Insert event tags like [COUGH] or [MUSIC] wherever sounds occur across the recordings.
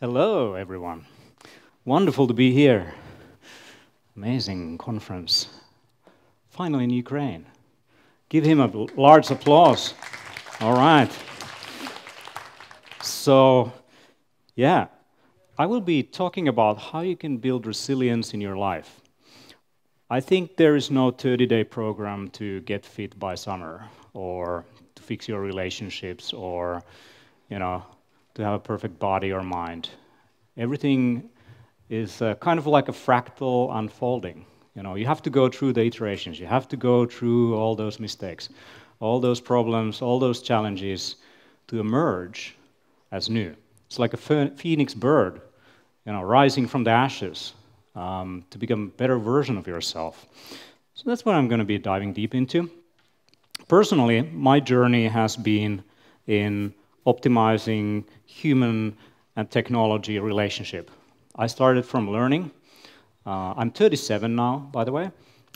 Hello, everyone. Wonderful to be here. Amazing conference. Finally in Ukraine. Give him a large applause. All right. So, yeah, I will be talking about how you can build resilience in your life. I think there is no 30 day program to get fit by summer or to fix your relationships or, you know, to have a perfect body or mind. Everything is uh, kind of like a fractal unfolding. You know, you have to go through the iterations. You have to go through all those mistakes, all those problems, all those challenges to emerge as new. It's like a phoenix bird, you know, rising from the ashes um, to become a better version of yourself. So that's what I'm going to be diving deep into. Personally, my journey has been in optimizing human and technology relationship. I started from learning. Uh, I'm 37 now, by the way.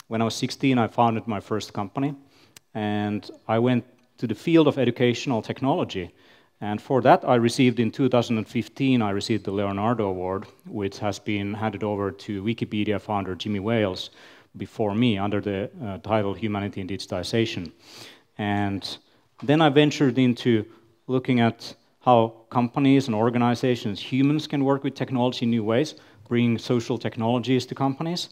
When I was 16, I founded my first company, and I went to the field of educational technology. And for that, I received in 2015, I received the Leonardo Award, which has been handed over to Wikipedia founder Jimmy Wales before me under the uh, title Humanity and Digitization. And then I ventured into looking at how companies and organizations, humans can work with technology in new ways, bringing social technologies to companies.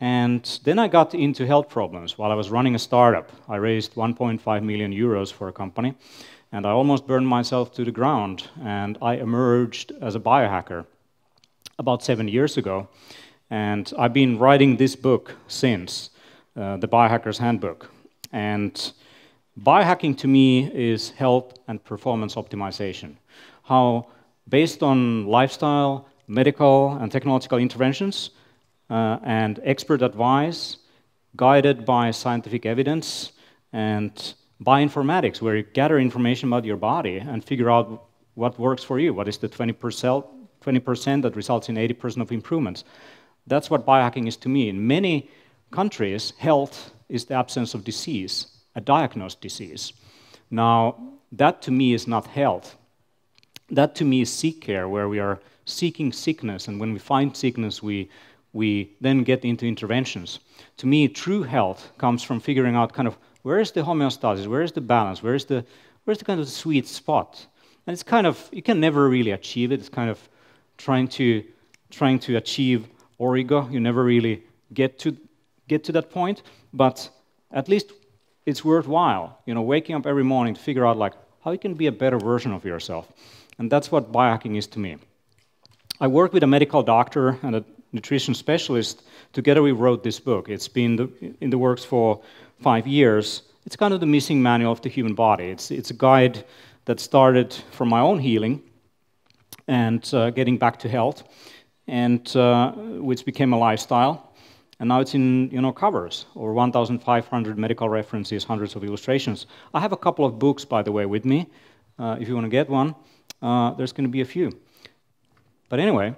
And then I got into health problems while I was running a startup. I raised 1.5 million euros for a company, and I almost burned myself to the ground. And I emerged as a biohacker about seven years ago. And I've been writing this book since, uh, the Biohacker's Handbook. And Biohacking to me is health and performance optimization. How, based on lifestyle, medical, and technological interventions, uh, and expert advice, guided by scientific evidence, and bioinformatics, where you gather information about your body and figure out what works for you. What is the 20%, 20% that results in 80% of improvements? That's what biohacking is to me. In many countries, health is the absence of disease a diagnosed disease. Now, that to me is not health. That to me is sick care, where we are seeking sickness, and when we find sickness, we, we then get into interventions. To me, true health comes from figuring out kind of where is the homeostasis, where is the balance, where is the, where's the kind of sweet spot. And it's kind of, you can never really achieve it. It's kind of trying to, trying to achieve origo. You never really get to, get to that point, but at least it's worthwhile, you know, waking up every morning to figure out like how you can be a better version of yourself. And that's what biohacking is to me. I work with a medical doctor and a nutrition specialist. Together we wrote this book. It's been the, in the works for five years. It's kind of the missing manual of the human body. It's, it's a guide that started from my own healing and uh, getting back to health, and uh, which became a lifestyle and now it's in you know covers or 1,500 medical references, hundreds of illustrations. I have a couple of books, by the way, with me. Uh, if you want to get one, uh, there's going to be a few. But anyway,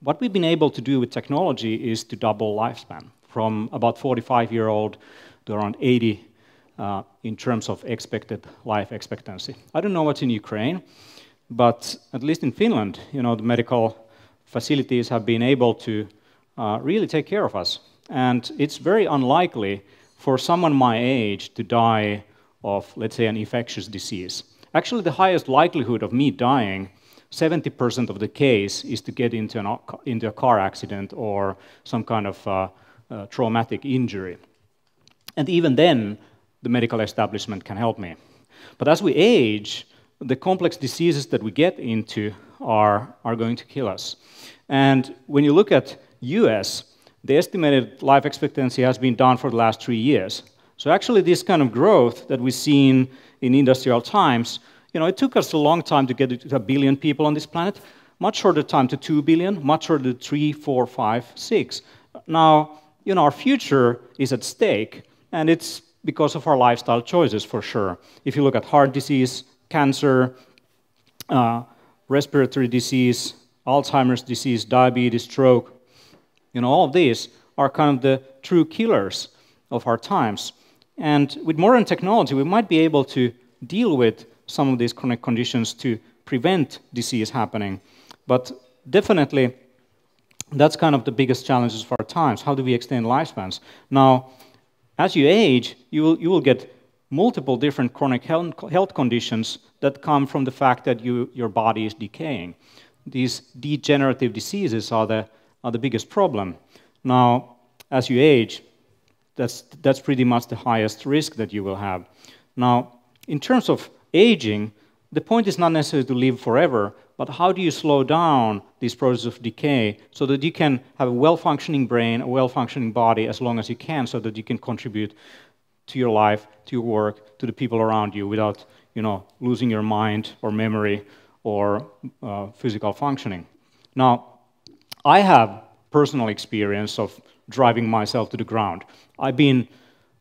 what we've been able to do with technology is to double lifespan from about 45 year old to around 80 uh, in terms of expected life expectancy. I don't know what's in Ukraine, but at least in Finland, you know, the medical facilities have been able to uh, really take care of us. And it's very unlikely for someone my age to die of, let's say, an infectious disease. Actually, the highest likelihood of me dying, 70% of the case, is to get into, an, into a car accident or some kind of uh, uh, traumatic injury. And even then, the medical establishment can help me. But as we age, the complex diseases that we get into are, are going to kill us. And when you look at US, the estimated life expectancy has been down for the last three years. So actually, this kind of growth that we've seen in industrial times, you know, it took us a long time to get to a billion people on this planet, much shorter time to two billion, much shorter to three, four, five, six. Now, you know, our future is at stake, and it's because of our lifestyle choices for sure. If you look at heart disease, cancer, uh, respiratory disease, Alzheimer's disease, diabetes, stroke, you know, all of these are kind of the true killers of our times. And with modern technology, we might be able to deal with some of these chronic conditions to prevent disease happening. But definitely, that's kind of the biggest challenges of our times. How do we extend lifespans? Now, as you age, you will, you will get multiple different chronic health conditions that come from the fact that you, your body is decaying. These degenerative diseases are the, are the biggest problem. Now, as you age, that's, that's pretty much the highest risk that you will have. Now, in terms of aging, the point is not necessarily to live forever, but how do you slow down this process of decay so that you can have a well-functioning brain, a well-functioning body as long as you can so that you can contribute to your life, to your work, to the people around you without you know, losing your mind or memory or uh, physical functioning. Now, I have personal experience of driving myself to the ground. I've been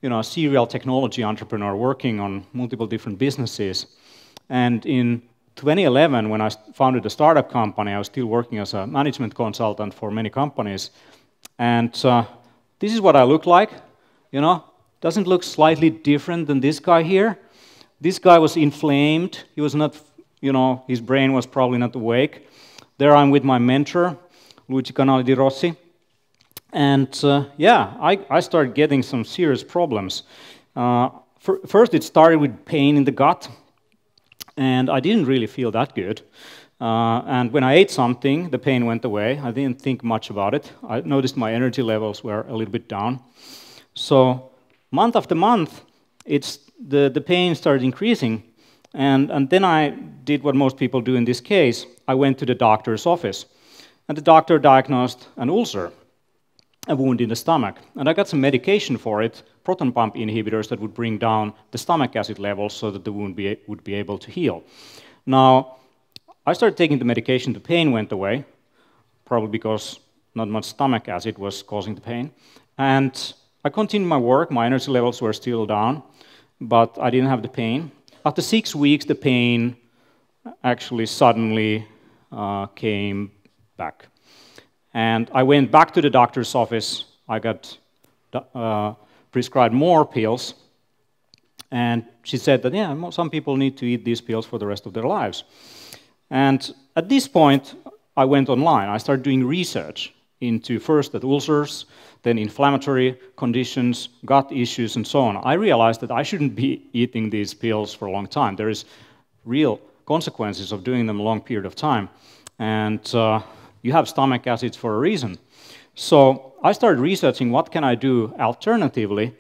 you know, a serial technology entrepreneur working on multiple different businesses. And in 2011, when I founded a startup company, I was still working as a management consultant for many companies. And uh, this is what I look like. You know, doesn't look slightly different than this guy here. This guy was inflamed. He was not, you know, his brain was probably not awake. There I'm with my mentor, Luigi Canali De Rossi. And uh, yeah, I, I started getting some serious problems. Uh, first, it started with pain in the gut, and I didn't really feel that good. Uh, and when I ate something, the pain went away. I didn't think much about it. I noticed my energy levels were a little bit down. So, month after month, it's the, the pain started increasing. And, and then I did what most people do in this case I went to the doctor's office. And the doctor diagnosed an ulcer a wound in the stomach. And I got some medication for it, proton pump inhibitors that would bring down the stomach acid levels so that the wound be, would be able to heal. Now, I started taking the medication, the pain went away, probably because not much stomach acid was causing the pain. And I continued my work, my energy levels were still down, but I didn't have the pain. After six weeks, the pain actually suddenly uh, came back. And I went back to the doctor's office. I got uh, prescribed more pills. And she said that, yeah, some people need to eat these pills for the rest of their lives. And at this point, I went online. I started doing research into first the ulcers, then inflammatory conditions, gut issues, and so on. I realized that I shouldn't be [LAUGHS] eating these pills for a long time. There is real consequences of doing them a long period of time. And uh, you have stomach acids for a reason. So I started researching what can I do alternatively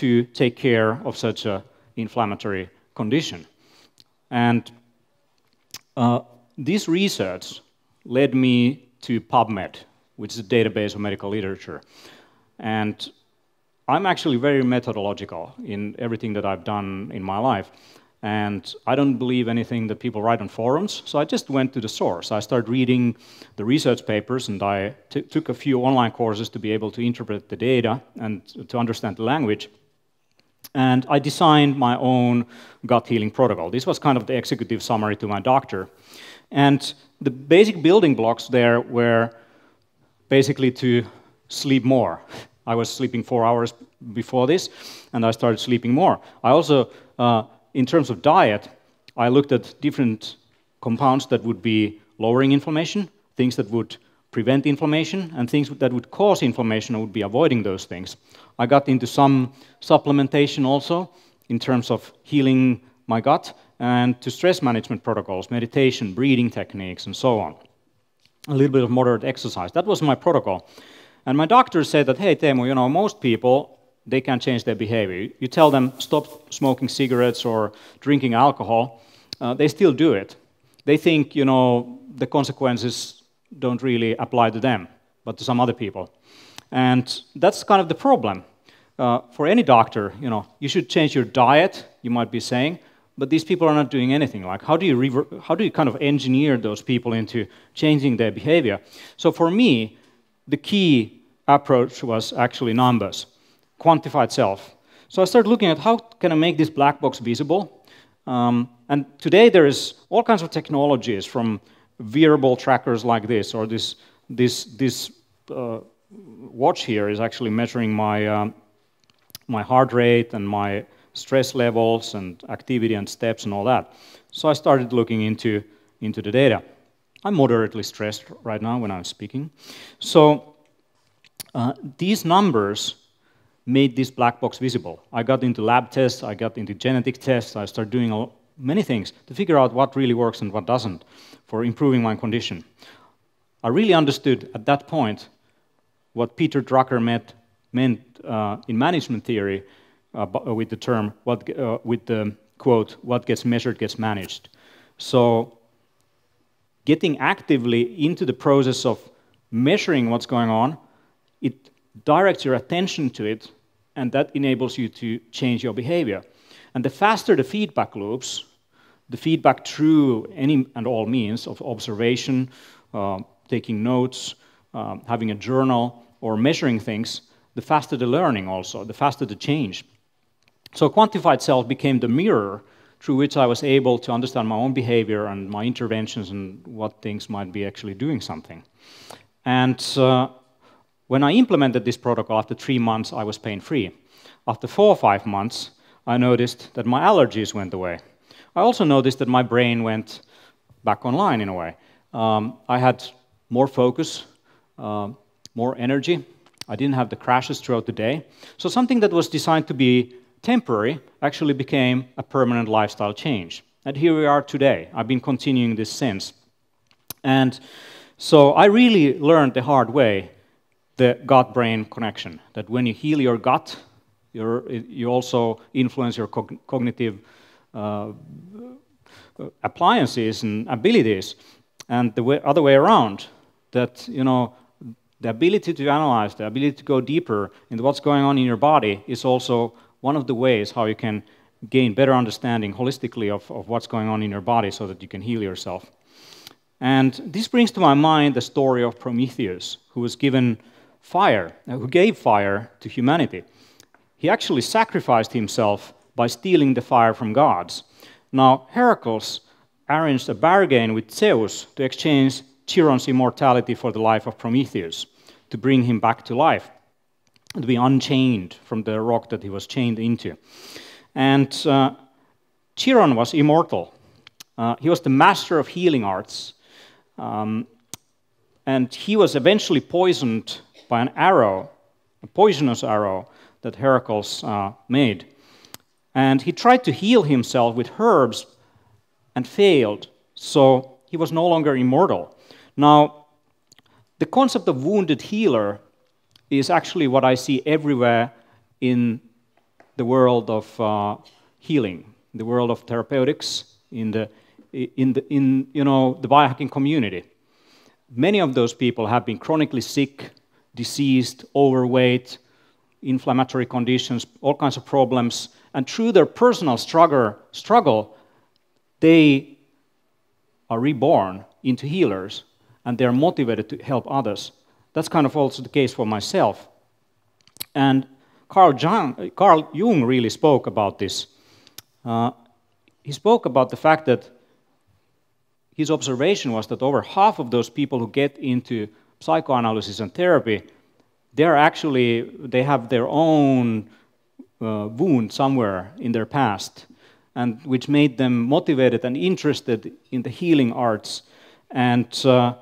to take care of such an inflammatory condition. And uh, this research led me to PubMed, which is a database of medical literature. And I'm actually very methodological in everything that I've done in my life. And I don't believe anything that people write on forums, so I just went to the source. I started reading the research papers, and I took a few online courses to be able to interpret the data and to understand the language. And I designed my own gut healing protocol. This was kind of the executive summary to my doctor. And the basic building blocks there were basically to sleep more. I was sleeping four hours before this, and I started sleeping more. I also uh, in terms of diet, I looked at different compounds that would be lowering inflammation, things that would prevent inflammation, and things that would cause inflammation, I would be avoiding those things. I got into some supplementation also in terms of healing my gut and to stress management protocols, meditation, breathing techniques, and so on. A little bit of moderate exercise. That was my protocol. And my doctor said that, hey, Teemu, you know, most people they can change their behavior. You tell them stop smoking cigarettes or drinking alcohol, uh, they still do it. They think, you know, the consequences don't really apply to them, but to some other people. And that's kind of the problem. Uh, for any doctor, you know, you should change your diet, you might be saying, but these people are not doing anything. Like, how do you, how do you kind of engineer those people into changing their behavior? So for me, the key approach was actually numbers quantified self. So I started looking at how can I make this black box visible. Um, and today there is all kinds of technologies from wearable trackers like this, or this, this, this uh, watch here is actually measuring my, um, my heart rate and my stress levels and activity and steps and all that. So I started looking into into the data. I'm moderately stressed right now when I'm speaking. So uh, these numbers made this black box visible. I got into lab tests, I got into genetic tests, I started doing many things to figure out what really works and what doesn't for improving my condition. I really understood at that point what Peter Drucker meant, meant uh, in management theory uh, with the term, what, uh, with the quote, what gets measured gets managed. So getting actively into the process of measuring what's going on, it directs your attention to it, and that enables you to change your behavior. And the faster the feedback loops, the feedback through any and all means of observation, uh, taking notes, uh, having a journal, or measuring things, the faster the learning also, the faster the change. So quantified self became the mirror through which I was able to understand my own behavior and my interventions and what things might be actually doing something. And uh, when I implemented this protocol after three months, I was pain free. After four or five months, I noticed that my allergies went away. I also noticed that my brain went back online in a way. Um, I had more focus, uh, more energy. I didn't have the crashes throughout the day. So something that was designed to be temporary actually became a permanent lifestyle change. And here we are today. I've been continuing this since. And so I really learned the hard way the gut brain connection that when you heal your gut, you also influence your cog cognitive uh, appliances and abilities. And the way, other way around, that you know, the ability to analyze, the ability to go deeper into what's going on in your body is also one of the ways how you can gain better understanding holistically of, of what's going on in your body so that you can heal yourself. And this brings to my mind the story of Prometheus, who was given fire, uh, who gave fire to humanity. He actually sacrificed himself by stealing the fire from gods. Now, Heracles arranged a bargain with Zeus to exchange Chiron's immortality for the life of Prometheus, to bring him back to life to be unchained from the rock that he was chained into. And uh, Chiron was immortal. Uh, he was the master of healing arts. Um, and he was eventually poisoned by an arrow, a poisonous arrow that Heracles uh, made. And he tried to heal himself with herbs and failed, so he was no longer immortal. Now, the concept of wounded healer is actually what I see everywhere in the world of uh, healing, the world of therapeutics, in the, in, the, in you know, the biohacking community. Many of those people have been chronically sick, diseased, overweight, inflammatory conditions, all kinds of problems, and through their personal struggle, struggle they are reborn into healers and they're motivated to help others. That's kind of also the case for myself. And Carl Jung, Carl Jung really spoke about this. Uh, he spoke about the fact that his observation was that over half of those people who get into psychoanalysis and therapy, they're actually they have their own uh, wound somewhere in their past, and which made them motivated and interested in the healing arts. And uh,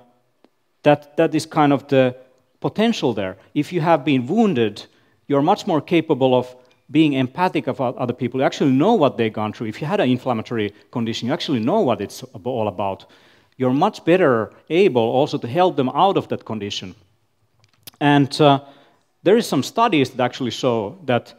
that, that is kind of the potential there. If you have been wounded, you're much more capable of being empathic of other people. You actually know what they've gone through. If you had an inflammatory condition, you actually know what it's all about. You're much better able also to help them out of that condition. And uh, there is some studies that actually show that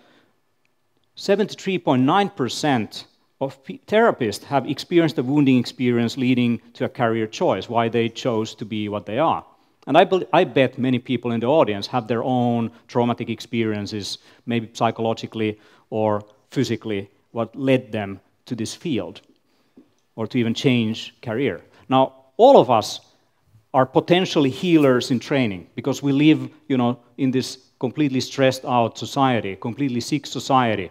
73.9% of therapists have experienced a wounding experience leading to a career choice, why they chose to be what they are. And I, I, bet many people in the audience have their own traumatic experiences, maybe psychologically or physically, what led them to this field or to even change career. Now, all of us are potentially healers in training because we live, you know, in this completely stressed out society, completely sick society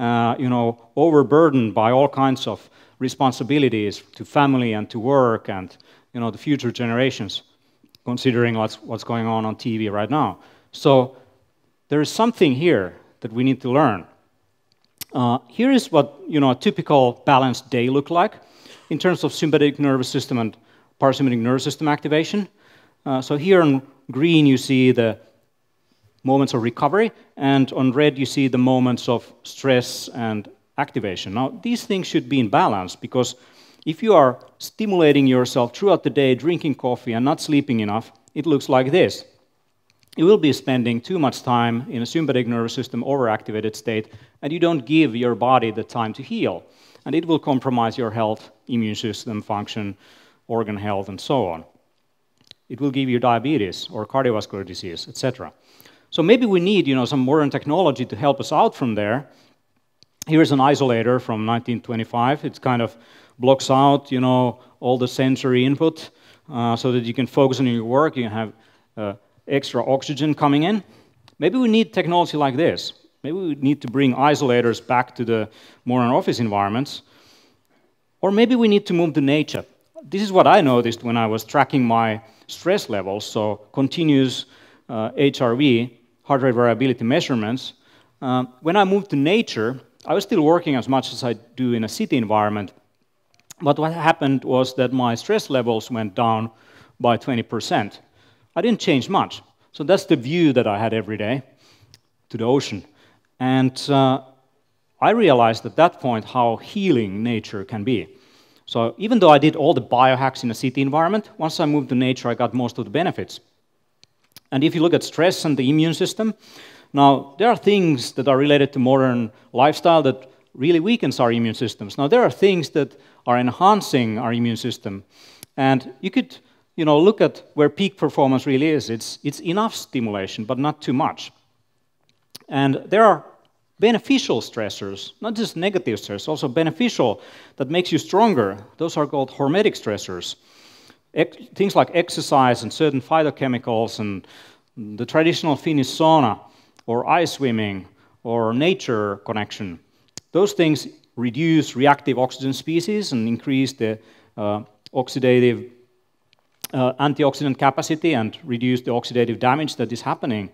uh, you know, overburdened by all kinds of responsibilities to family and to work and, you know, the future generations, considering what's, what's going on on TV right now. So there is something here that we need to learn. Uh, here is what you know, a typical balanced day look like in terms of sympathetic nervous system and parasympathetic nervous system activation. Uh, so here in green you see the moments of recovery, and on red you see the moments of stress and activation. Now, these things should be in balance because if you are stimulating yourself throughout the day, drinking coffee, and not sleeping enough, it looks like this. You will be spending too much time in a sympathetic nervous system overactivated state, and you don't give your body the time to heal. And it will compromise your health, immune system function, organ health, and so on. It will give you diabetes or cardiovascular disease, etc. So maybe we need you know, some modern technology to help us out from there. Here's an isolator from 1925. It kind of blocks out you know, all the sensory input uh, so that you can focus on your work, you have uh, extra oxygen coming in. Maybe we need technology like this. Maybe we need to bring isolators back to the more modern office environments. Or maybe we need to move to nature. This is what I noticed when I was tracking my stress levels, so continuous uh, HRV, heart rate variability measurements. Uh, when I moved to nature, I was still working as much as I do in a city environment, but what happened was that my stress levels went down by 20%. I didn't change much. So that's the view that I had every day to the ocean. And uh, I realized at that point how healing nature can be. So even though I did all the biohacks in a city environment, once I moved to nature, I got most of the benefits. And if you look at stress and the immune system, now there are things that are related to modern lifestyle that really weakens our immune systems. Now there are things that are enhancing our immune system. And you could you know, look at where peak performance really is. It's, it's enough stimulation, but not too much. And there are beneficial stressors, not just negative stress, also beneficial that makes you stronger. Those are called hormetic stressors. Ex things like exercise and certain phytochemicals and the traditional Finnish sauna or ice swimming or nature connection. Those things reduce reactive oxygen species and increase the uh, oxidative uh, antioxidant capacity and reduce the oxidative damage that is happening.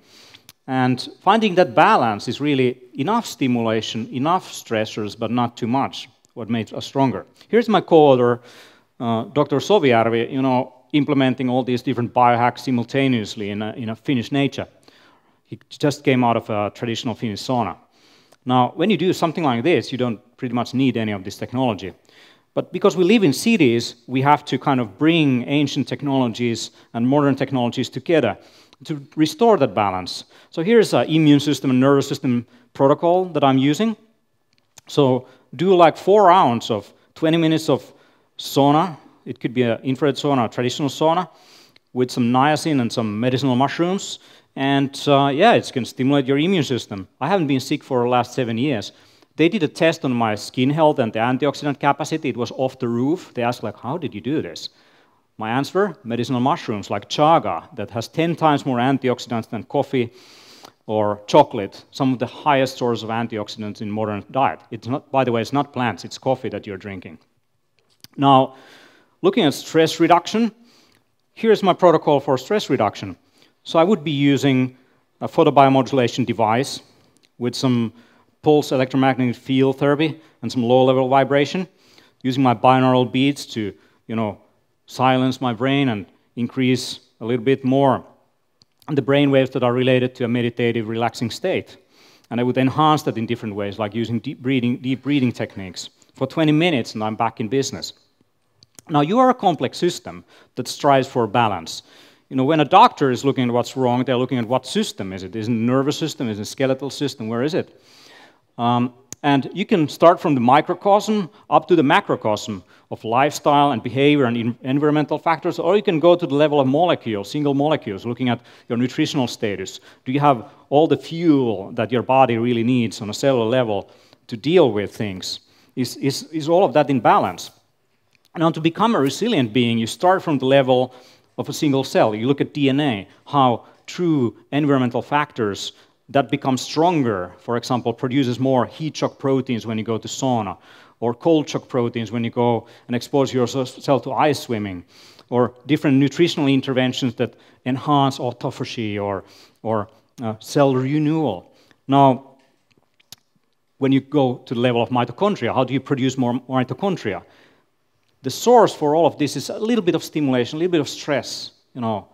And finding that balance is really enough stimulation, enough stressors, but not too much, what makes us stronger. Here's my co-author, uh, Dr. Sovijärvi, you know, implementing all these different biohacks simultaneously in a, in a Finnish nature. He just came out of a traditional Finnish sauna. Now, when you do something like this, you don't pretty much need any of this technology. But because we live in cities, we have to kind of bring ancient technologies and modern technologies together to restore that balance. So here's an immune system and nervous system protocol that I'm using. So do like four rounds of 20 minutes of sauna. It could be an infrared sauna, a traditional sauna, with some niacin and some medicinal mushrooms. And uh, yeah, it's going to stimulate your immune system. I haven't been sick for the last seven years. They did a test on my skin health and the antioxidant capacity. It was off the roof. They asked, like, how did you do this? My answer, medicinal mushrooms like chaga that has 10 times more antioxidants than coffee or chocolate, some of the highest sources of antioxidants in modern diet. It's not, by the way, it's not plants, it's coffee that you're drinking. Now, looking at stress reduction, here's my protocol for stress reduction. So I would be using a photobiomodulation device with some pulse electromagnetic field therapy and some low-level vibration, using my binaural beats to, you know, silence my brain and increase a little bit more the brain waves that are related to a meditative, relaxing state. And I would enhance that in different ways, like using deep breathing, deep breathing techniques for 20 minutes, and I'm back in business. Now, you are a complex system that strives for balance. You know, when a doctor is looking at what's wrong, they're looking at what system is it? Is it nervous system? Is it skeletal system? Where is it? Um, and you can start from the microcosm up to the macrocosm of lifestyle and behavior and environmental factors, or you can go to the level of molecules, single molecules, looking at your nutritional status. Do you have all the fuel that your body really needs on a cellular level to deal with things? Is, is, is all of that in balance? Now, to become a resilient being, you start from the level of a single cell. You look at DNA, how true environmental factors that becomes stronger, for example, produces more heat shock proteins when you go to sauna, or cold shock proteins when you go and expose yourself to ice swimming, or different nutritional interventions that enhance autophagy or, or uh, cell renewal. Now, when you go to the level of mitochondria. How do you produce more mitochondria? The source for all of this is a little bit of stimulation, a little bit of stress. You know,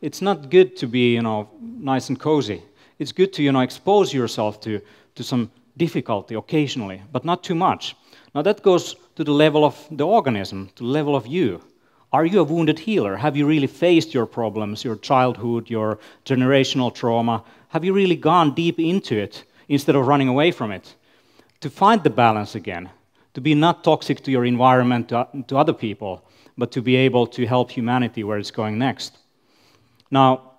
it's not good to be you know nice and cozy. It's good to you know expose yourself to to some difficulty occasionally, but not too much. Now that goes to the level of the organism, to the level of you. Are you a wounded healer? Have you really faced your problems, your childhood, your generational trauma? Have you really gone deep into it instead of running away from it? To find the balance again, to be not toxic to your environment, to, to other people, but to be able to help humanity where it's going next. Now,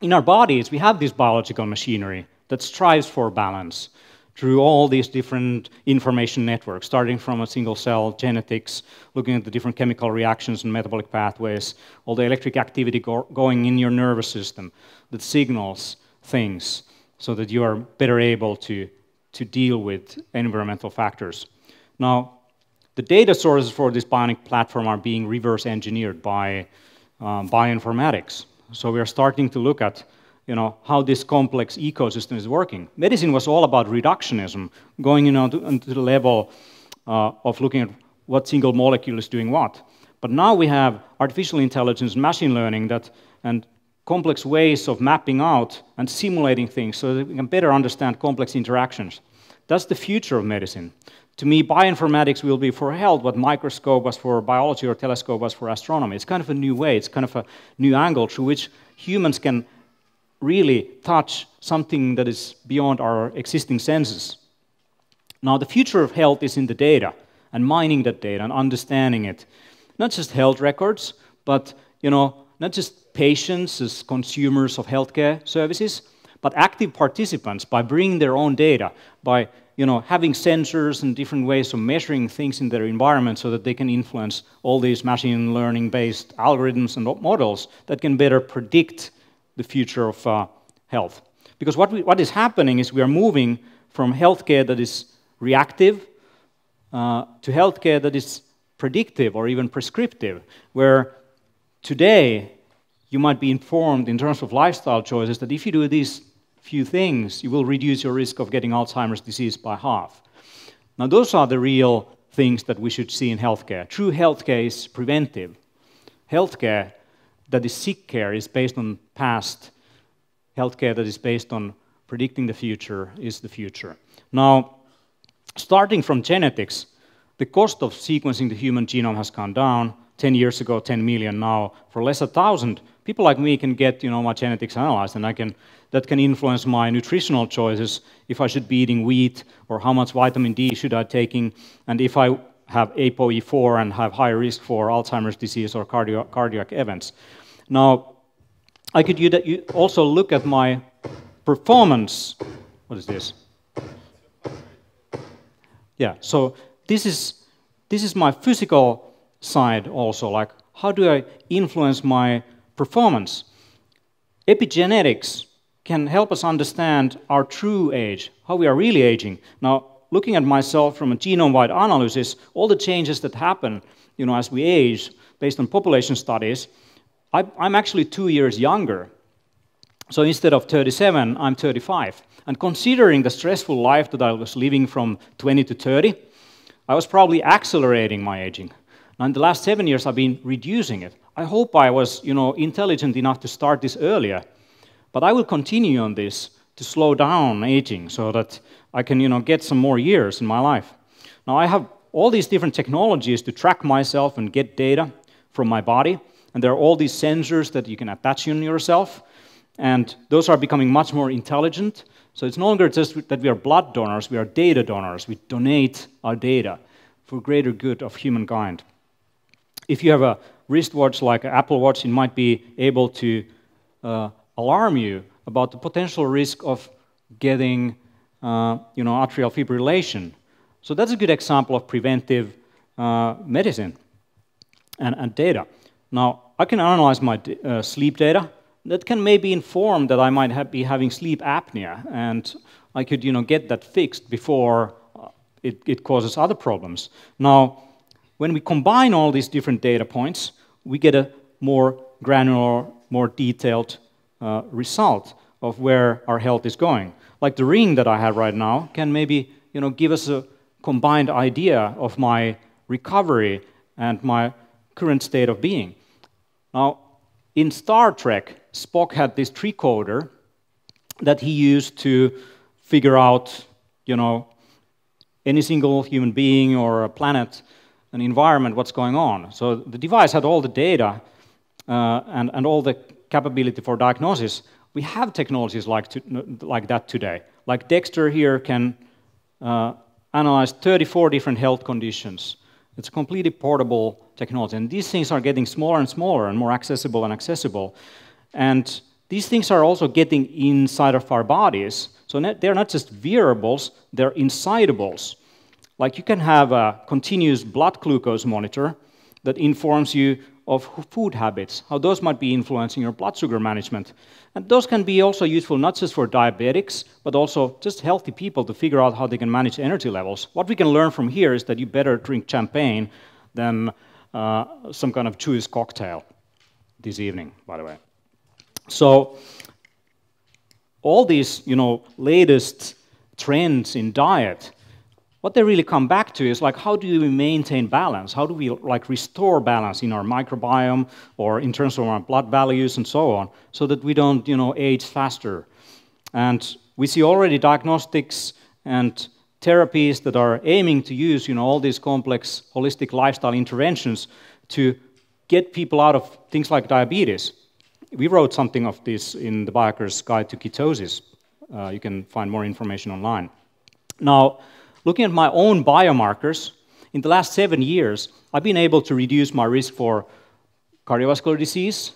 in our bodies, we have this biological machinery that strives for balance through all these different information networks, starting from a single cell genetics, looking at the different chemical reactions and metabolic pathways, all the electric activity go going in your nervous system that signals things so that you are better able to, to deal with environmental factors. Now, the data sources for this bionic platform are being reverse engineered by um, bioinformatics. So we are starting to look at you know, how this complex ecosystem is working. Medicine was all about reductionism, going you know, to, to the level uh, of looking at what single molecule is doing what. But now we have artificial intelligence, machine learning, that, and complex ways of mapping out and simulating things so that we can better understand complex interactions. That's the future of medicine. To me, bioinformatics will be for health what microscope was for biology or telescope was for astronomy. It's kind of a new way, it's kind of a new angle through which humans can really touch something that is beyond our existing senses. Now, the future of health is in the data and mining that data and understanding it. Not just health records, but you know, not just patients as consumers of healthcare services, but active participants by bringing their own data, by you know, having sensors and different ways of measuring things in their environment so that they can influence all these machine learning based algorithms and models that can better predict the future of uh, health. Because what, we, what is happening is we are moving from healthcare that is reactive uh, to healthcare that is predictive or even prescriptive, where today you might be informed in terms of lifestyle choices that if you do these few things, you will reduce your risk of getting Alzheimer's disease by half. Now, those are the real things that we should see in healthcare. True healthcare is preventive. Healthcare that is sick care is based on past. Healthcare that is based on predicting the future is the future. Now, starting from genetics, the cost of sequencing the human genome has gone down. 10 years ago, 10 million now. For less than 1,000, people like me can get you know, my genetics analyzed, and I can, that can influence my nutritional choices, if I should be eating wheat, or how much vitamin D should I taking, and if I have ApoE4 and have high risk for Alzheimer's disease or cardio cardiac events. Now, I could also look at my performance. What is this? Yeah, so this is, this is my physical side also, like how do I influence my performance? Epigenetics can help us understand our true age, how we are really aging. Now, looking at myself from a genome-wide analysis, all the changes that happen you know, as we age, based on population studies, I, I'm actually two years younger. So instead of 37, I'm 35. And considering the stressful life that I was living from 20 to 30, I was probably accelerating my aging. Now, in the last seven years, I've been reducing it. I hope I was, you know, intelligent enough to start this earlier. But I will continue on this to slow down aging so that I can, you know, get some more years in my life. Now, I have all these different technologies to track myself and get data from my body. And there are all these sensors that you can attach on yourself. And those are becoming much more intelligent. So it's no longer just that we are blood donors, we are data donors. We donate our data for greater good of humankind. If you have a wristwatch like an Apple Watch, it might be able to uh, alarm you about the potential risk of getting uh, you know, atrial fibrillation. So that's a good example of preventive uh, medicine and, and, data. Now, I can analyze my uh, sleep data. That can maybe inform that I might be having sleep apnea, and I could you know, get that fixed before uh, it, it causes other problems. Now, when we combine all these different data points, we get a more granular, more detailed uh, result of where our health is going. Like the ring that I have right now can maybe you know, give us a combined idea of my recovery and my current state of being. Now, in Star Trek, Spock had this tricorder that he used to figure out, you know, any single human being or a planet, an environment, what's going on. So the device had all the data uh, and, and all the capability for diagnosis. We have technologies like, to, like that today. Like DxtER here can uh, analyze 34 different health conditions. It's a completely portable technology. And these things are getting smaller and smaller and more accessible and accessible. And these things are also getting inside of our bodies. So they're not just wearables, they're insidables. Like you can have a continuous blood glucose monitor that informs you of food habits, how those might be influencing your blood sugar management. And those can be also useful not just for diabetics, but also just healthy people to figure out how they can manage energy levels. What we can learn from here is that you better drink champagne than uh, some kind of juice cocktail this evening, by the way. So all these, you know, latest trends in diet what they really come back to is like how do we maintain balance? How do we like restore balance in our microbiome or in terms of our blood values and so on so that we don't you know age faster? And we see already diagnostics and therapies that are aiming to use you know all these complex holistic lifestyle interventions to get people out of things like diabetes. We wrote something of this in the biohacker's guide to ketosis. Uh, you can find more information online. Now Looking at my own biomarkers, in the last seven years, I've been able to reduce my risk for cardiovascular disease.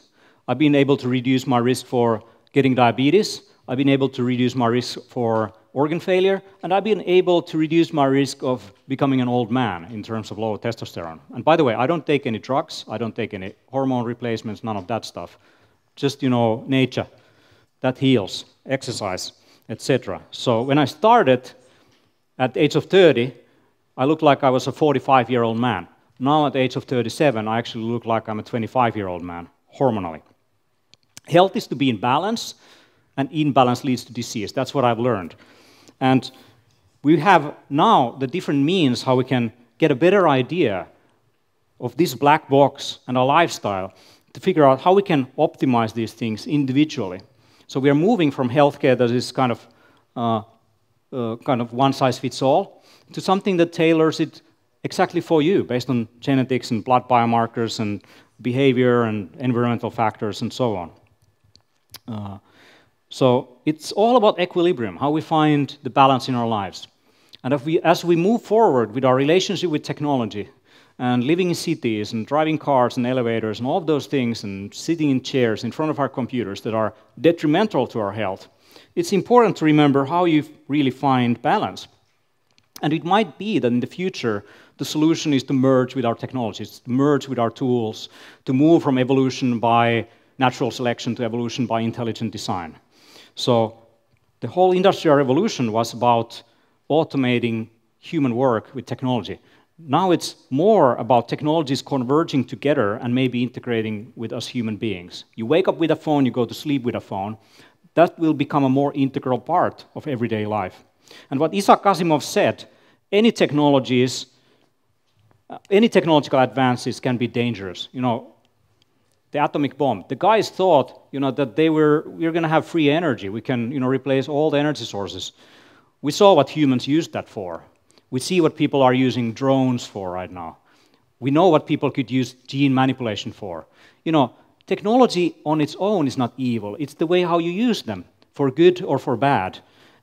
I've been able to reduce my risk for getting diabetes. I've been able to reduce my risk for organ failure. And I've been able to reduce my risk of becoming an old man in terms of low testosterone. And by the way, I don't take any drugs. I don't take any hormone replacements, none of that stuff. Just, you know, nature. That heals, exercise, etc. So when I started, at the age of 30, I looked like I was a 45 year old man. Now, at the age of 37, I actually look like I'm a 25 year old man, hormonally. Health is to be in balance, and imbalance leads to disease. That's what I've learned. And we have now the different means how we can get a better idea of this black box and our lifestyle to figure out how we can optimize these things individually. So we are moving from healthcare that is kind of uh, uh, kind of one size fits all to something that tailors it exactly for you based on genetics and blood biomarkers and behavior and environmental factors and so on. Uh, so it's all about equilibrium, how we find the balance in our lives. And we, as we move forward with our relationship with technology and living in cities and driving cars and elevators and all of those things and sitting in chairs in front of our computers that are detrimental to our health, it's important to remember how you really find balance. And it might be that in the future, the solution is to merge with our technologies, to merge with our tools, to move from evolution by natural selection to evolution by intelligent design. So the whole industrial revolution was about automating human work with technology. Now it's more about technologies converging together and maybe integrating with us human beings. You wake up with a phone, you go to sleep with a phone, that will become a more integral part of everyday life. And what Isaac Asimov said, any technologies, uh, any technological advances can be dangerous. You know, the atomic bomb. The guys thought, you know, that they were we are going to have free energy. We can, you know, replace all the energy sources. We saw what humans used that for. We see what people are using drones for right now. We know what people could use gene manipulation for. You know, technology on its own is not evil, it's the way how you use them, for good or for bad.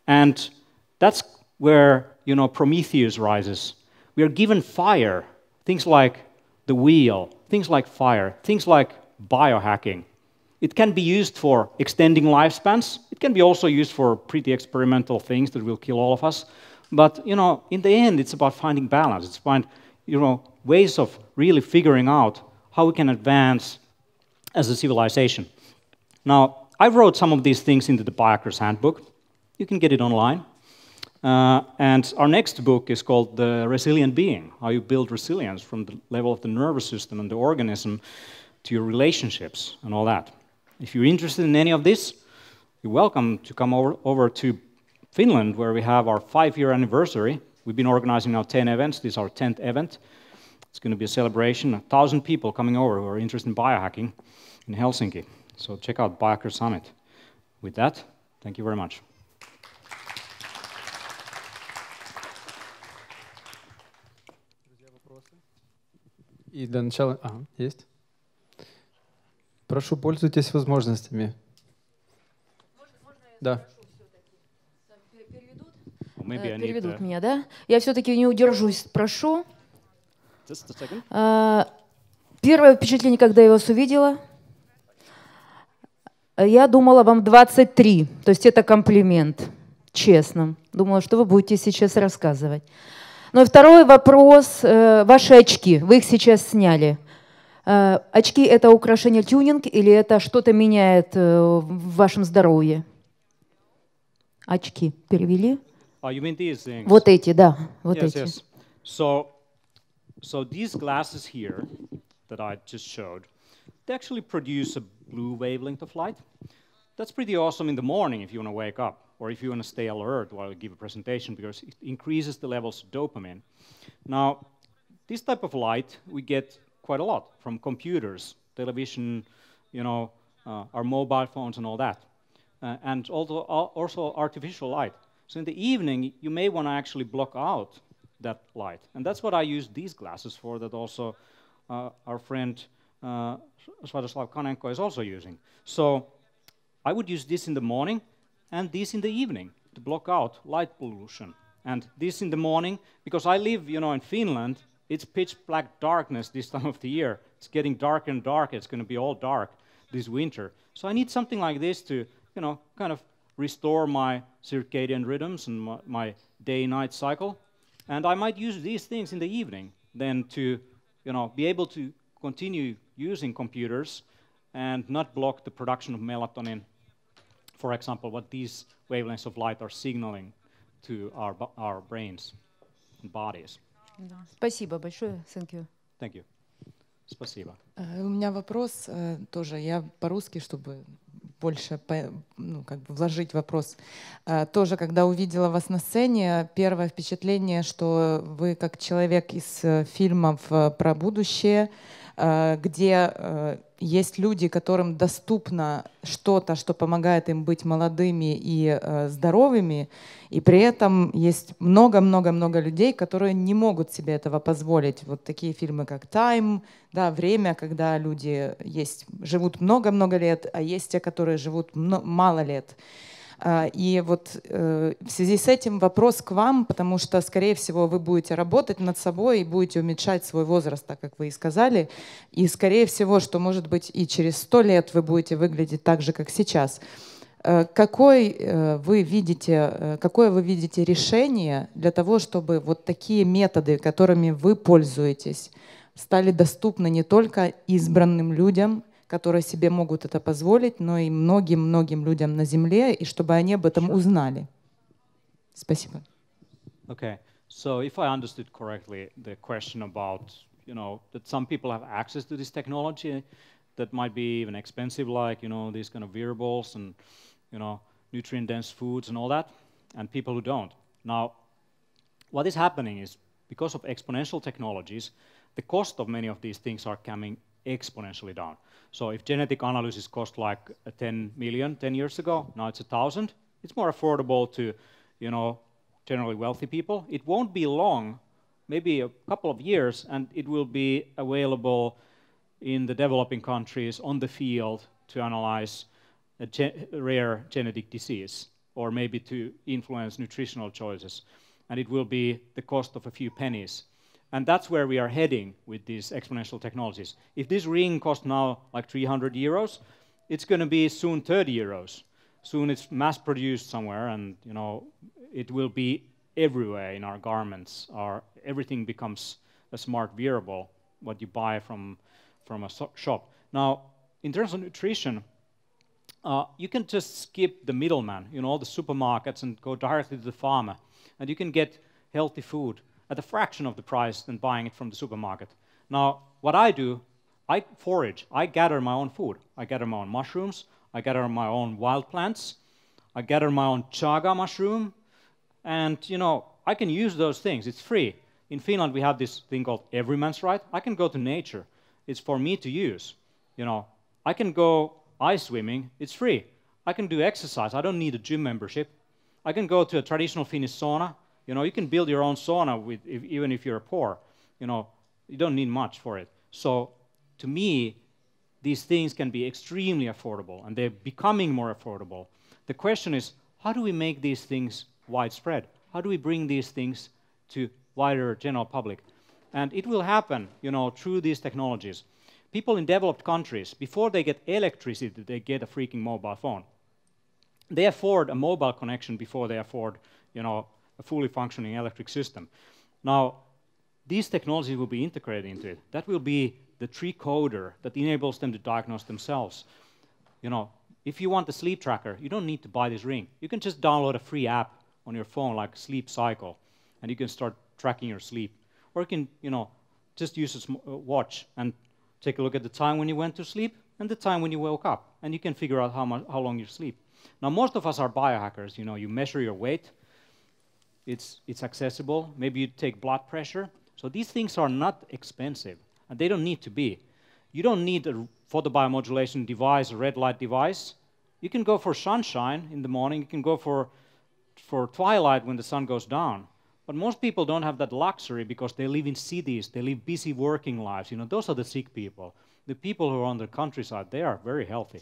And that's where you know, Prometheus rises. We are given fire, things like the wheel, things like fire, things like biohacking. It can be used for extending lifespans. It can be also used for pretty experimental things that will kill all of us. But you know, in the end, it's about finding balance. It's find you know ways of really figuring out how we can advance as a civilization. Now, I wrote some of these things into the Biohacker's Handbook. You can get it online. Uh, and our next book is called The Resilient Being How You Build Resilience from the level of the nervous system and the organism to your relationships and all that. If you're interested in any of this, you're welcome to come over, over to Finland, where we have our five year anniversary We've been organizing now 10 events. This is our 10th event. It's going to be a celebration. A thousand people coming over who are interested in biohacking in Helsinki. So check out Biohacker Summit. With that, thank you very much. И для начала... Ага, есть? Прошу, пользуйтесь возможностями. Да. Maybe I need Переведут uh, меня, да? Я все-таки не удержусь, прошу. Первое впечатление, когда я вас увидела, я думала, вам 23, то есть это комплимент, честно. Думала, что вы будете сейчас рассказывать. Ну и второй вопрос, э, ваши очки, вы их сейчас сняли. Э, Очки – это украшение тюнинг или это что-то меняет э, в вашем здоровье? Очки перевели? Oh, you mean these things? Вот эти, да, вот yes, эти. yes. So, so these glasses here that I just showed, they actually produce a blue wavelength of light. That's pretty awesome in the morning if you want to wake up or if you want to stay alert while you give a presentation because it increases the levels of dopamine. Now, this type of light we get quite a lot from computers, television, you know, uh, our mobile phones and all that. Uh, and also, al- also artificial light. So in the evening, you may want to actually block out that light. And that's what I use these glasses for, that also uh, our friend uh, Sviatoslav Khanenko is also using. So I would use this in the morning and this in the evening to block out light pollution. And this in the morning, because I live, you know, in Finland, it's pitch black darkness this time of the year. It's getting darker and darker. It's going to be all dark this winter. So I need something like this to, you know, kind of restore my circadian rhythms and my, my day-night cycle. And I might use these things in the evening then to, you know, be able to continue using computers and not block the production of melatonin for example, what these wavelengths of light are signaling to our, bo- our brains and bodies. Спасибо большое. Thank you. Thank you. Спасибо. Э, У меня вопрос э, тоже, я по-русски, чтобы больше ну, как бы вложить вопрос. Э, Тоже, когда увидела вас на сцене, первое впечатление, что вы как человек из э, фильмов э, про будущее, где э, есть люди, которым доступно что-то, что помогает им быть молодыми и э, здоровыми, и при этом есть много-много-много людей, которые не могут себе этого позволить. Вот такие фильмы, как «Тайм», да, «Время», когда люди есть, живут много-много лет, а есть те, которые живут мало лет. А, И вот э, в связи с этим вопрос к вам, потому что, скорее всего, вы будете работать над собой и будете уменьшать свой возраст, так как вы и сказали. И, скорее всего, что, может быть, и через сто лет вы будете выглядеть так же, как сейчас. Э, Какой э, вы видите, какое вы видите решение для того, чтобы вот такие методы, которыми вы пользуетесь, стали доступны не только избранным людям, которые себе могут это позволить, но и многим-многим людям на Земле, и чтобы они об этом узнали. Спасибо. Okay. So if I understood correctly, the question about, you know, that some people have access to this technology that might be even expensive, like, you know, these kind of wearables and, you know, nutrient-dense foods and all that, and people who don't. Now, what is happening is because of exponential technologies, the cost of many of these things are coming exponentially down. So if genetic analysis cost like uh, 10 million 10 years ago, now it's a thousand. It's more affordable to, you know, generally wealthy people. It won't be long, maybe a couple of years, and it will be available in the developing countries on the field to analyze a rare genetic disease or maybe to influence nutritional choices. And it will be the cost of a few pennies. And that's where we are heading with these exponential technologies. If this ring costs now like 300 euros, it's going to be soon 30 euros. Soon it's mass produced somewhere, and you know it will be everywhere in our garments. Our everything becomes a smart wearable. What you buy from from a so- shop. Now, in terms of nutrition, uh, you can just skip the middleman, you know, all the supermarkets, and go directly to the farmer, and you can get healthy food at a fraction of the price than buying it from the supermarket. Now, what I do, I forage. I gather my own food. I gather my own mushrooms. I gather my own wild plants. I gather my own chaga mushroom, and you know, I can use those things. It's free. In Finland, we have this thing called everyman's right. I can go to nature. It's for me to use. You know, I can go ice swimming. It's free. I can do exercise. I don't need a gym membership. I can go to a traditional Finnish sauna. You know, you can build your own sauna with, if, even if you're poor. You know, you don't need much for it. So, to me, these things can be extremely affordable, and they're becoming more affordable. The question is, how do we make these things widespread? How do we bring these things to wider general public? And it will happen, you know, through these technologies. People in developed countries, before they get electricity, they get a freaking mobile phone. They afford a mobile connection before they afford, you know, a fully functioning electric system. Now, these technologies will be integrated into it. That will be the tricorder that enables them to diagnose themselves. You know, if you want a sleep tracker, you don't need to buy this ring. You can just download a free app on your phone like Sleep Cycle, and you can start tracking your sleep. Or you can, you know, just use a uh, watch and take a look at the time when you went to sleep and the time when you woke up, and you can figure out how, much, how long you sleep. Now, most of us are biohackers. You know, you measure your weight. It's, it's accessible. Maybe you take blood pressure. So these things are not expensive, and they don't need to be. You don't need a photobiomodulation device, a red light device. You can go for sunshine in the morning. You can go for, for twilight when the sun goes down. But most people don't have that luxury because they live in cities, they live busy working lives. You know, those are the sick people. The people who are on the countryside, they are very healthy.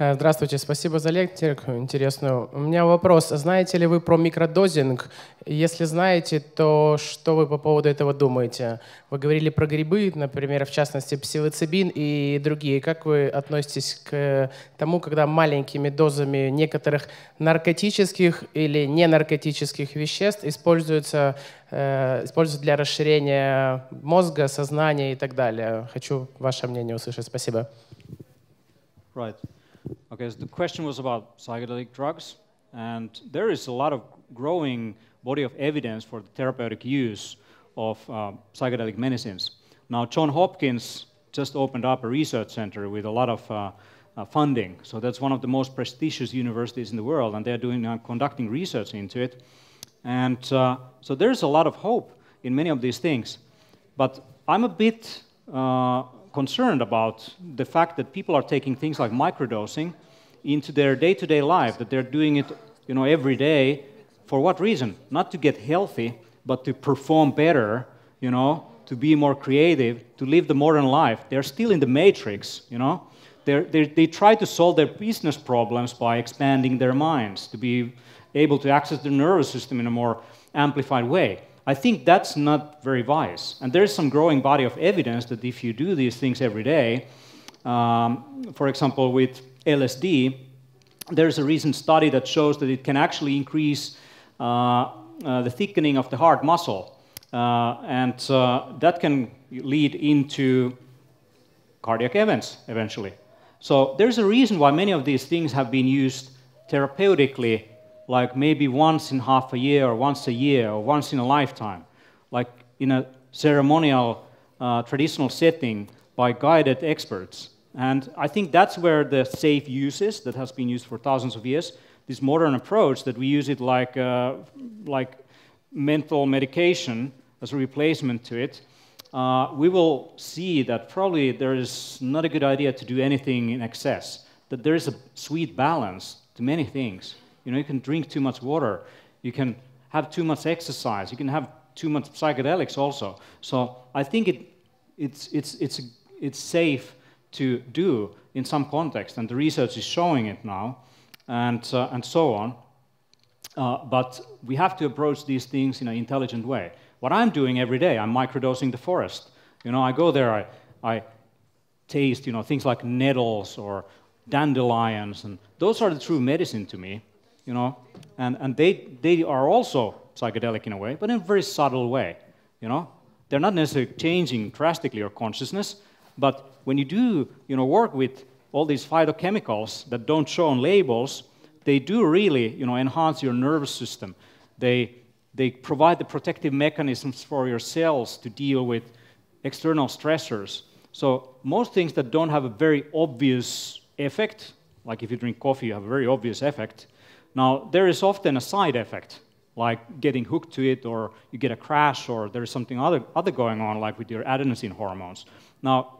Э, здравствуйте, спасибо за лекцию интересную. У меня вопрос. Знаете ли вы про микродозинг? Если знаете, то что вы по поводу этого думаете? Вы говорили про грибы, например, в частности, псилоцибин и другие. Как вы относитесь к тому, когда маленькими дозами некоторых наркотических или ненаркотических веществ используются, э, используются для расширения мозга, сознания и так далее? Хочу ваше мнение услышать. Спасибо. Right. Okay, so the question was about psychedelic drugs, and there is a lot of growing body of evidence for the therapeutic use of uh, psychedelic medicines. Now, John Hopkins just opened up a research center with a lot of uh, uh, funding, so that's one of the most prestigious universities in the world, and they're doing uh, conducting research into it. And uh, so there's a lot of hope in many of these things, but I'm a bit uh, concerned about the fact that people are taking things like microdosing into their day-to-day life, that they're doing it you know, every day. For what reason? Not to get healthy, but to perform better, you know, to be more creative, to live the modern life. They're still in the matrix, you know. They're, they're, they try to solve their business problems by expanding their minds, to be able to access the nervous system in a more amplified way. I think that's not very wise. And there's some growing body of evidence that if you do these things every day, um, for example, with LSD, there's a recent study that shows that it can actually increase uh, uh, the thickening of the heart muscle. Uh, and uh, that can lead into cardiac events eventually. So there's a reason why many of these things have been used therapeutically like maybe once in half a year or once a year or once in a lifetime, like in a ceremonial uh, traditional setting by guided experts. And I think that's where the safe use is that has been used for thousands of years. This modern approach that we use it like, uh, like mental medication as a replacement to it, uh, we will see that probably there is not a good idea to do anything in excess, that there is a sweet balance to many things. You know, you can drink too much water. You can have too much exercise. You can have too much psychedelics also. So I think it, it's, it's, it's, it's safe to do in some context, and the research is showing it now, and, uh, and so on. Uh, but we have to approach these things in an intelligent way. What I'm doing every day, I'm microdosing the forest. You know, I go there, I, I taste, you know, things like nettles or dandelions, and those are the true medicine to me you know, and, and they, they are also psychedelic in a way, but in a very subtle way, you know. They're not necessarily changing drastically your consciousness, but when you do, you know, work with all these phytochemicals that don't show on labels, they do really, you know, enhance your nervous system. They, they provide the protective mechanisms for your cells to deal with external stressors. So most things that don't have a very obvious effect, like if you drink coffee, you have a very obvious effect, now, there is often a side effect, like getting hooked to it, or you get a crash, or there's something other, other going on, like with your adenosine hormones. Now,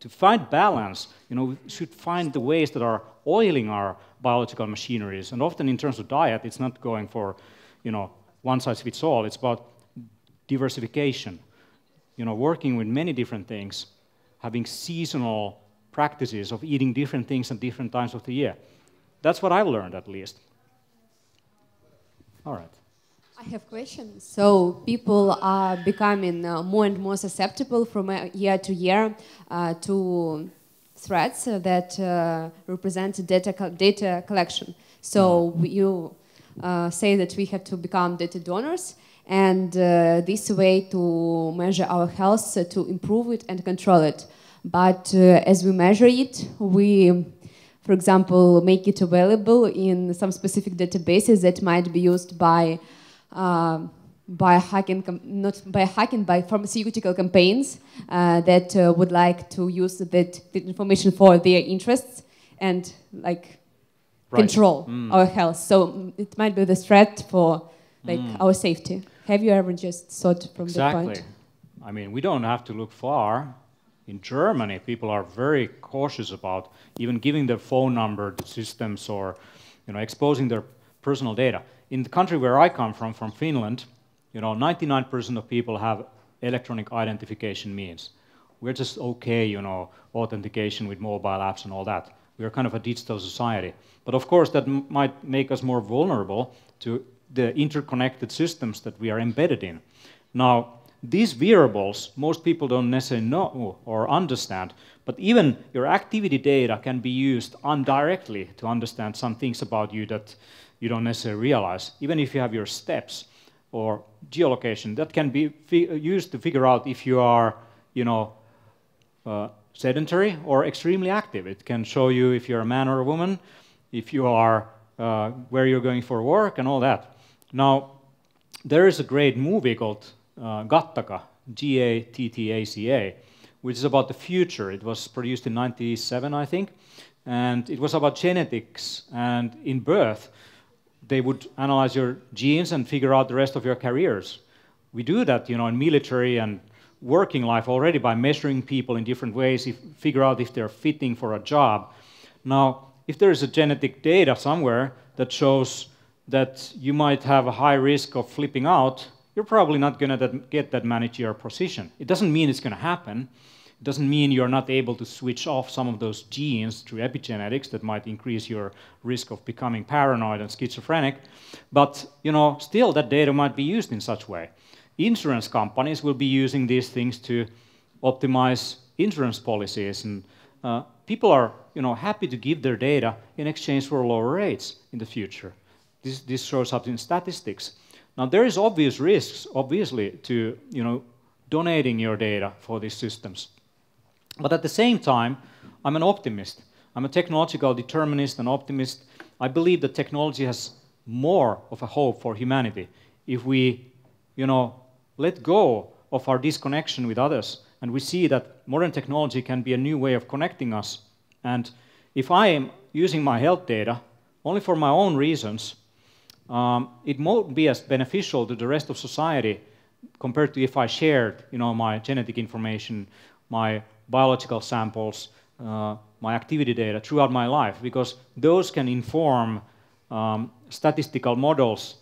to find balance, you know, we should find the ways that are oiling our biological machineries. And often in terms of diet, it's not going for, you know, one size fits all. It's about diversification. You know, working with many different things, having seasonal practices of eating different things at different times of the year. That's what I've learned, at least. All right. I have questions. So people are becoming uh, more and more susceptible from uh, year to year uh, to threats that uh, represent data, co data collection. So you uh, say that we have to become data donors, and uh, this way to measure our health, to improve it and control it. But as we measure it, we for example, make it available in some specific databases that might be used by uh, by hacking, not by hacking, by pharmaceutical campaigns uh, that uh, would like to use that, that, information for their interests and like right. control mm. our health. So it might be the threat for like mm. our safety. Have you ever just thought from exactly. that point? I mean, we don't have to look far. In Germany, people are very cautious about even giving their phone number to systems or, you know, exposing their personal data in the country where I come from, from Finland, you know, 99% of people have electronic identification means. We're just okay, you know, authentication with mobile apps and all that. We're kind of a digital society. But of course, that might make us more vulnerable to the interconnected systems that we are embedded in. Now, these wearables, most people don't necessarily know or understand, but even your activity data can be used indirectly to understand some things about you that you don't necessarily realize. Even if you have your steps or geolocation, that can be used to figure out if you are, you know, uh, sedentary or extremely active. It can show you if you're a man or a woman, if you are uh, where you're going for work, and all that. Now, there is a great movie called uh, Gattaca, G-A-T-T-A-C-A, which is about the future. It was produced in 97, I think, and it was about genetics and in birth they would analyze your genes and figure out the rest of your careers. We do that, you know, in military and working life already by measuring people in different ways, if, figure out if they're fitting for a job. Now, if there is a genetic data somewhere that shows that you might have a high risk of flipping out, you're probably not going to get that managerial position. It doesn't mean it's going to happen, it doesn't mean you're not able to switch off some of those genes through epigenetics that might increase your risk of becoming paranoid and schizophrenic. But you know, still that data might be used in such way. Insurance companies will be using these things to optimize insurance policies and uh, people are you know, happy to give their data in exchange for lower rates in the future. This, this shows up in statistics. Now there is obvious risks, obviously, to you know, donating your data for these systems. But at the same time, I'm an optimist. I'm a technological determinist and optimist. I believe that technology has more of a hope for humanity if we, you know, let go of our disconnection with others and we see that modern technology can be a new way of connecting us. And if I am using my health data only for my own reasons, um, it won't be as beneficial to the rest of society compared to if I shared, you know, my genetic information, my biological samples, uh, my activity data throughout my life, because those can inform um, statistical models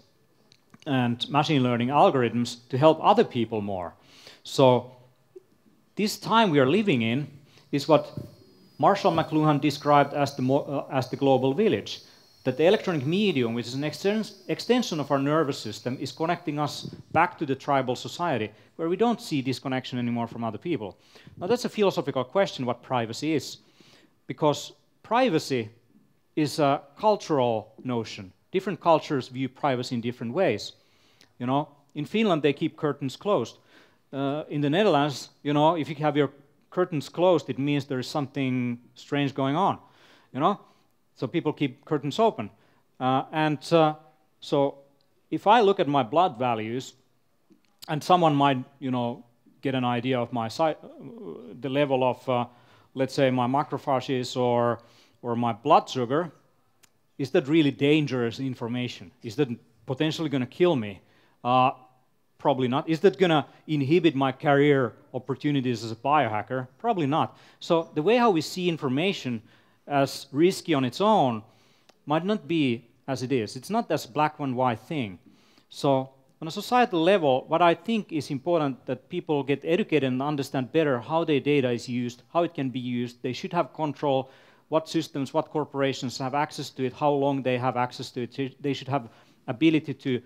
and machine learning algorithms to help other people more. So this time we are living in is what Marshall McLuhan described as the, uh, as the global village that the electronic medium, which is an extension of our nervous system, is connecting us back to the tribal society, where we don't see disconnection anymore from other people. Now, that's a philosophical question what privacy is, because privacy is a cultural notion. Different cultures view privacy in different ways. You know, in Finland, they keep curtains closed. Uh, in the Netherlands, you know, if you have your curtains closed, it means there is something strange going on. You know, so people keep curtains open. Uh, and uh, so if I look at my blood values, and someone might, you know, get an idea of my the level of, uh, let's say, my macrophages or, or my blood sugar, is that really dangerous information? Is that potentially going to kill me? Uh, probably not. Is that going to inhibit my career opportunities as a biohacker? Probably not. So the way how we see information as risky on its own might not be as it is. It's not as black and white thing. So on a societal level, what I think is important that people get educated and understand better how their data is used, how it can be used. They should have control what systems, what corporations have access to it, how long they have access to it. They should have ability to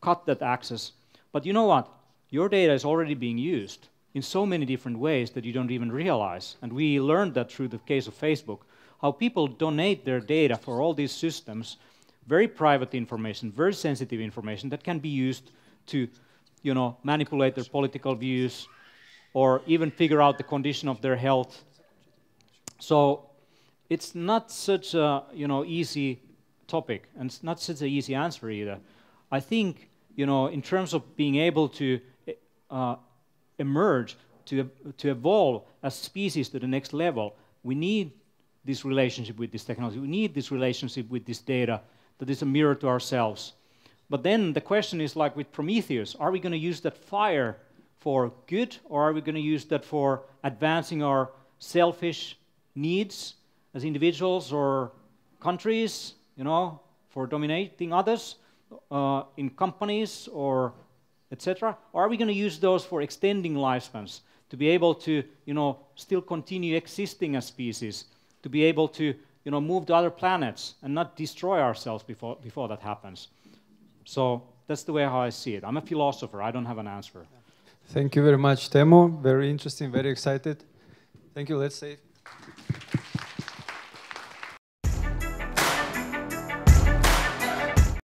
cut that access. But you know what? Your data is already being used in so many different ways that you don't even realize. And we learned that through the case of Facebook, how people donate their data for all these systems, very private information, very sensitive information that can be used to you know, manipulate their political views or even figure out the condition of their health. So it's not such a you know easy topic, and it's not such an easy answer either. I think you know in terms of being able to uh, emerge, to to evolve as species to the next level, we need this relationship with this technology. We need this relationship with this data that is a mirror to ourselves. But then the question is like with Prometheus, are we going to use that fire for good, or are we going to use that for advancing our selfish needs as individuals or countries, you know, for dominating others uh, in companies or etc. Or are we going to use those for extending lifespans to be able to, you know, still continue existing as species, to be able to, you know, move to other planets and not destroy ourselves before, before that happens? So that's the way how I see it. I'm a philosopher. I don't have an answer. Thank you very much, Teemu. Very interesting, very excited. Thank you. Let's say.